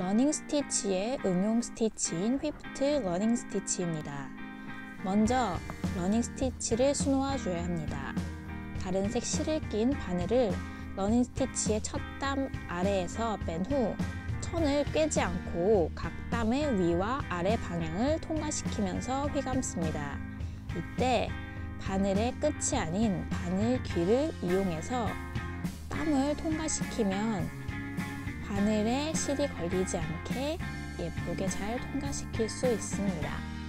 러닝 스티치의 응용 스티치인 whipped 러닝 스티치입니다. 먼저 러닝 스티치를 수놓아 줘야 합니다. 다른 색 실을 낀 바늘을 러닝 스티치의 첫 땀 아래에서 뺀 후 천을 꿰지 않고 각 땀의 위와 아래 방향을 통과시키면서 휘감습니다. 이때 바늘의 끝이 아닌 바늘 귀를 이용해서 땀을 통과시키면 바늘에 실이 걸리지 않게 예쁘게 잘 통과시킬 수 있습니다.